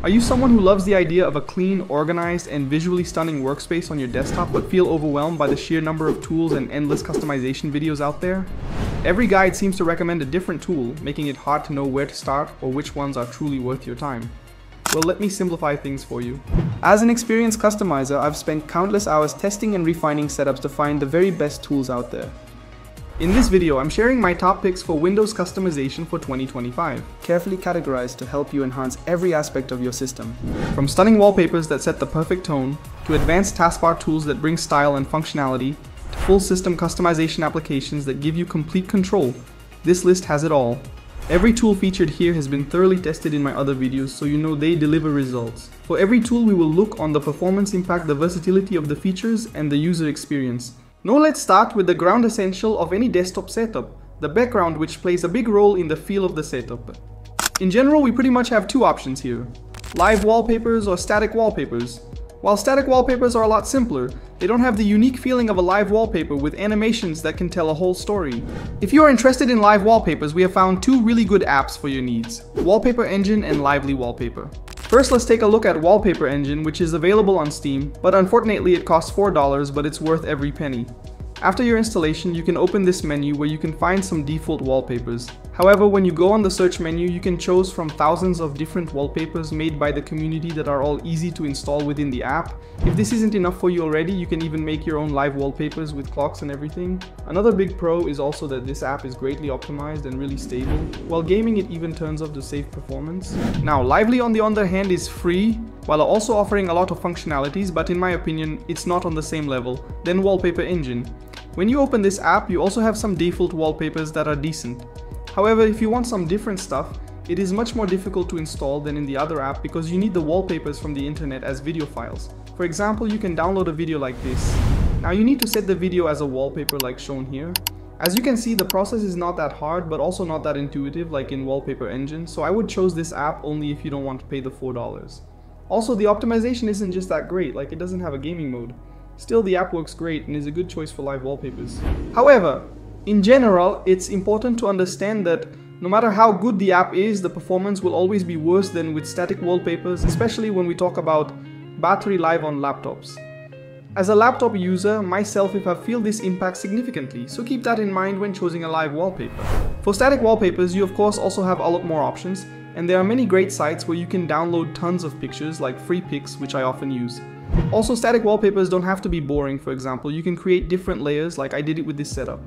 Are you someone who loves the idea of a clean, organized, and visually stunning workspace on your desktop but feel overwhelmed by the sheer number of tools and endless customization videos out there? Every guide seems to recommend a different tool, making it hard to know where to start or which ones are truly worth your time. Well, let me simplify things for you. As an experienced customizer, I've spent countless hours testing and refining setups to find the very best tools out there. In this video, I'm sharing my top picks for Windows customization for 2025, carefully categorized to help you enhance every aspect of your system. From stunning wallpapers that set the perfect tone, to advanced taskbar tools that bring style and functionality, to full system customization applications that give you complete control, this list has it all. Every tool featured here has been thoroughly tested in my other videos so you know they deliver results. For every tool we will look on the performance impact, the versatility of the features, and the user experience. Now let's start with the ground essential of any desktop setup, the background which plays a big role in the feel of the setup. In general, we pretty much have two options here, live wallpapers or static wallpapers. While static wallpapers are a lot simpler, they don't have the unique feeling of a live wallpaper with animations that can tell a whole story. If you are interested in live wallpapers, we have found two really good apps for your needs, Wallpaper Engine and Lively Wallpaper. First, let's take a look at Wallpaper Engine, which is available on Steam, but unfortunately it costs $4, but it's worth every penny. After your installation, you can open this menu where you can find some default wallpapers. However, when you go on the search menu, you can choose from thousands of different wallpapers made by the community that are all easy to install within the app. If this isn't enough for you already, you can even make your own live wallpapers with clocks and everything. Another big pro is also that this app is greatly optimized and really stable. While gaming, it even turns off the save performance. Now, Lively on the other hand is free, while also offering a lot of functionalities, but in my opinion, it's not on the same level than Wallpaper Engine. When you open this app, you also have some default wallpapers that are decent. However, if you want some different stuff, it is much more difficult to install than in the other app because you need the wallpapers from the internet as video files. For example, you can download a video like this. Now you need to set the video as a wallpaper like shown here. As you can see, the process is not that hard, but also not that intuitive like in Wallpaper Engine, so I would choose this app only if you don't want to pay the $4. Also, the optimization isn't just that great, like it doesn't have a gaming mode. Still, the app works great and is a good choice for live wallpapers. However, in general, it's important to understand that no matter how good the app is, the performance will always be worse than with static wallpapers, especially when we talk about battery life on laptops. As a laptop user, myself if I feel this impact significantly, so keep that in mind when choosing a live wallpaper. For static wallpapers, you of course also have a lot more options, and there are many great sites where you can download tons of pictures like Freepik, which I often use. Also, static wallpapers don't have to be boring, for example, you can create different layers like I did it with this setup.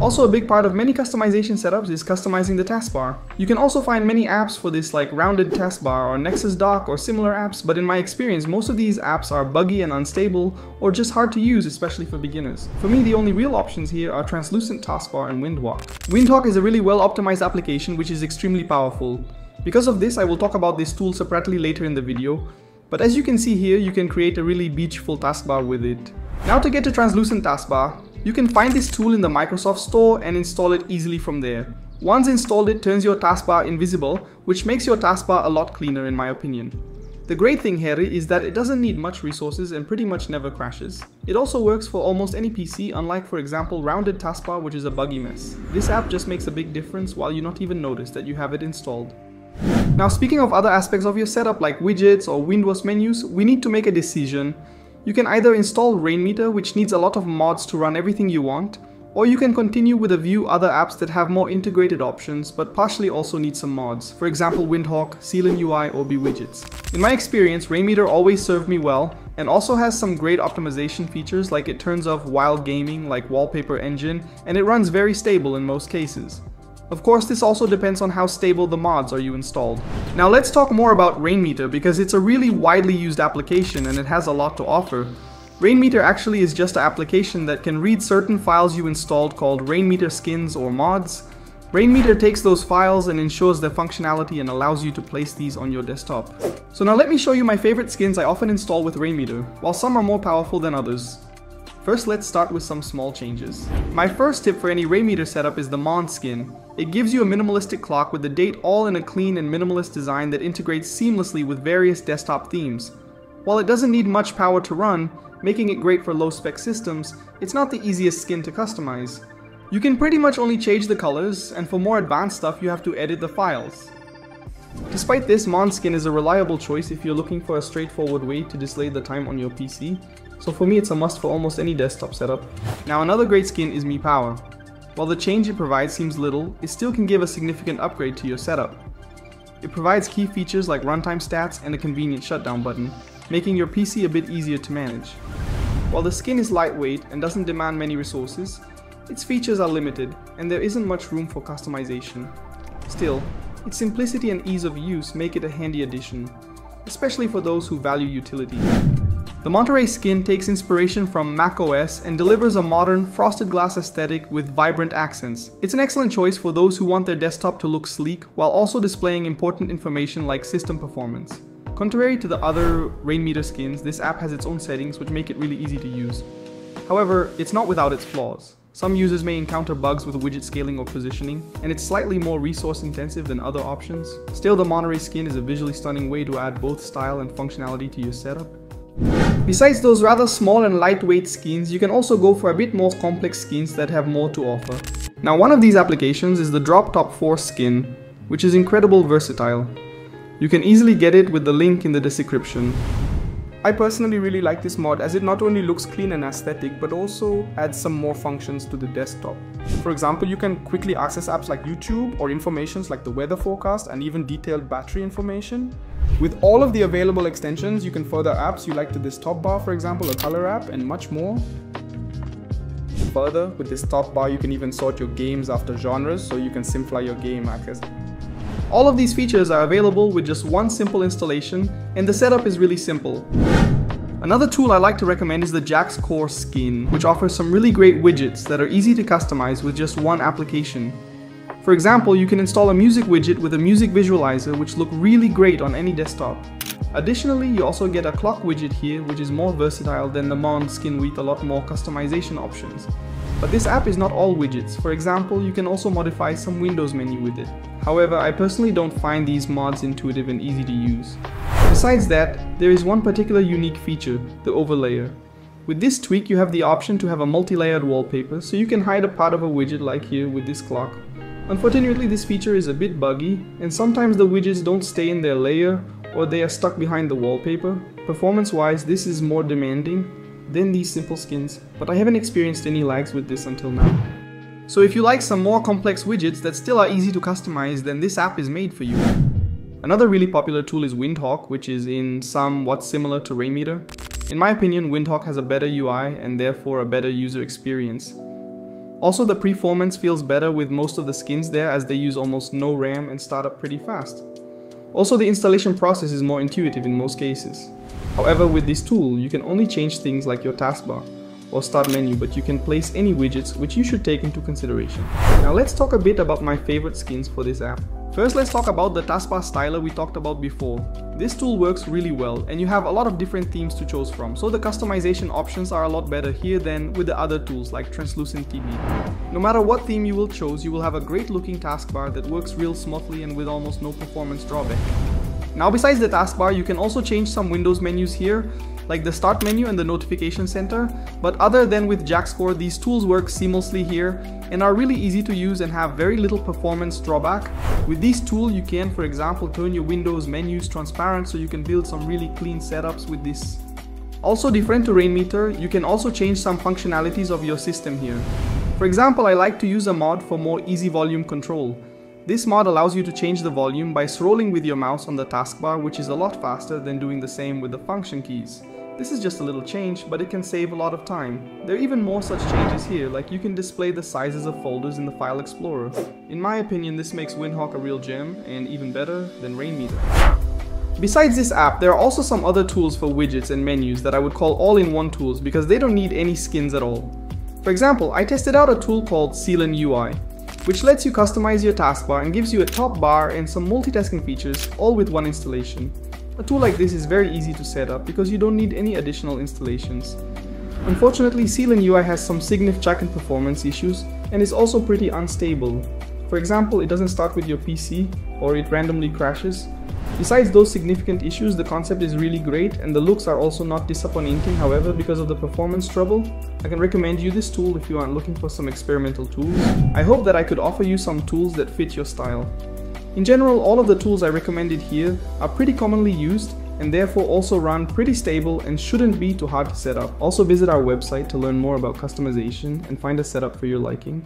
Also, a big part of many customization setups is customizing the taskbar. You can also find many apps for this like Rounded Taskbar or Nexus Dock or similar apps, but in my experience, most of these apps are buggy and unstable or just hard to use, especially for beginners. For me, the only real options here are Translucent Taskbar and Windwalk. Windhawk is a really well optimized application which is extremely powerful. Because of this, I will talk about this tool separately later in the video, but as you can see here, you can create a really beachful taskbar with it. Now to get a Translucent Taskbar, you can find this tool in the Microsoft Store and install it easily from there. Once installed it turns your taskbar invisible, which makes your taskbar a lot cleaner in my opinion. The great thing here is that it doesn't need much resources and pretty much never crashes. It also works for almost any PC unlike for example Rounded Taskbar which is a buggy mess. This app just makes a big difference while you not even notice that you have it installed. Now speaking of other aspects of your setup like widgets or Windows menus, we need to make a decision. You can either install Rainmeter which needs a lot of mods to run everything you want, or you can continue with a few other apps that have more integrated options but partially also need some mods, for example Windhawk, Seelen UI or BeWidgets. In my experience, Rainmeter always served me well and also has some great optimization features like it turns off wild gaming like Wallpaper Engine and it runs very stable in most cases. Of course, this also depends on how stable the mods are you installed. Now let's talk more about Rainmeter because it's a really widely used application and it has a lot to offer. Rainmeter actually is just an application that can read certain files you installed called Rainmeter skins or mods. Rainmeter takes those files and ensures their functionality and allows you to place these on your desktop. So now let me show you my favorite skins I often install with Rainmeter, while some are more powerful than others. First let's start with some small changes. My first tip for any Rainmeter setup is the Mond skin. It gives you a minimalistic clock with the date all in a clean and minimalist design that integrates seamlessly with various desktop themes. While it doesn't need much power to run, making it great for low-spec systems, it's not the easiest skin to customize. You can pretty much only change the colors, and for more advanced stuff you have to edit the files. Despite this, Mond skin is a reliable choice if you're looking for a straightforward way to display the time on your PC, so for me it's a must for almost any desktop setup. Now another great skin is Mii Power. While the change it provides seems little, it still can give a significant upgrade to your setup. It provides key features like runtime stats and a convenient shutdown button, making your PC a bit easier to manage. While the skin is lightweight and doesn't demand many resources, its features are limited and there isn't much room for customization. Still, its simplicity and ease of use make it a handy addition, especially for those who value utility. The Monterey skin takes inspiration from macOS and delivers a modern, frosted glass aesthetic with vibrant accents. It's an excellent choice for those who want their desktop to look sleek while also displaying important information like system performance. Contrary to the other Rainmeter skins, this app has its own settings which make it really easy to use. However, it's not without its flaws. Some users may encounter bugs with widget scaling or positioning, and it's slightly more resource intensive than other options. Still, the Monterey skin is a visually stunning way to add both style and functionality to your setup. Besides those rather small and lightweight skins, you can also go for a bit more complex skins that have more to offer. Now one of these applications is the Drop Top 4 skin, which is incredible versatile. You can easily get it with the link in the description. I personally really like this mod as it not only looks clean and aesthetic but also adds some more functions to the desktop. For example, you can quickly access apps like YouTube or informations like the weather forecast and even detailed battery information. With all of the available extensions, you can further apps you like to this top bar, for example, a color app and much more. Further, with this top bar, you can even sort your games after genres so you can simplify your game access. All of these features are available with just one simple installation and the setup is really simple. Another tool I like to recommend is the Jax Core skin, which offers some really great widgets that are easy to customize with just one application. For example, you can install a music widget with a music visualizer which look really great on any desktop. Additionally, you also get a clock widget here which is more versatile than the Mond skin with a lot more customization options. But this app is not all widgets, for example you can also modify some Windows menu with it. However, I personally don't find these mods intuitive and easy to use. Besides that, there is one particular unique feature, the overlayer. With this tweak you have the option to have a multi-layered wallpaper so you can hide a part of a widget like here with this clock. Unfortunately this feature is a bit buggy and sometimes the widgets don't stay in their layer or they are stuck behind the wallpaper. Performance wise this is more demanding than these simple skins, but I haven't experienced any lags with this until now. So if you like some more complex widgets that still are easy to customize, then this app is made for you. Another really popular tool is Windhawk, which is in somewhat similar to Rainmeter. In my opinion, Windhawk has a better UI and therefore a better user experience. Also, the performance feels better with most of the skins there as they use almost no RAM and start up pretty fast. Also, the installation process is more intuitive in most cases. However, with this tool, you can only change things like your taskbar or start menu, but you can place any widgets which you should take into consideration. Now let's talk a bit about my favorite skins for this app. First let's talk about the taskbar styler we talked about before. This tool works really well and you have a lot of different themes to choose from, so the customization options are a lot better here than with the other tools like TranslucentTB. No matter what theme you will choose, you will have a great looking taskbar that works real smoothly and with almost no performance drawback. Now besides the taskbar, you can also change some Windows menus here, like the start menu and the notification center, but other than with JaxCore, these tools work seamlessly here and are really easy to use and have very little performance drawback. With this tool, you can, for example, turn your Windows menus transparent so you can build some really clean setups with this. Also different to Rainmeter, you can also change some functionalities of your system here. For example, I like to use a mod for more easy volume control. This mod allows you to change the volume by scrolling with your mouse on the taskbar which is a lot faster than doing the same with the function keys. This is just a little change, but it can save a lot of time. There are even more such changes here, like you can display the sizes of folders in the File Explorer. In my opinion, this makes Windhawk a real gem, and even better than Rainmeter. Besides this app, there are also some other tools for widgets and menus that I would call all-in-one tools because they don't need any skins at all. For example, I tested out a tool called Seelen UI which lets you customize your taskbar and gives you a top bar and some multitasking features all with one installation. A tool like this is very easy to set up because you don't need any additional installations. Unfortunately, Seelen UI has some significant performance issues and is also pretty unstable. For example, it doesn't start with your PC or it randomly crashes, Besides those significant issues, the concept is really great and the looks are also not disappointing however because of the performance trouble. I can recommend you this tool if you are looking for some experimental tools. I hope that I could offer you some tools that fit your style. In general, all of the tools I recommended here are pretty commonly used and therefore also run pretty stable and shouldn't be too hard to set up. Also visit our website to learn more about customization and find a setup for your liking.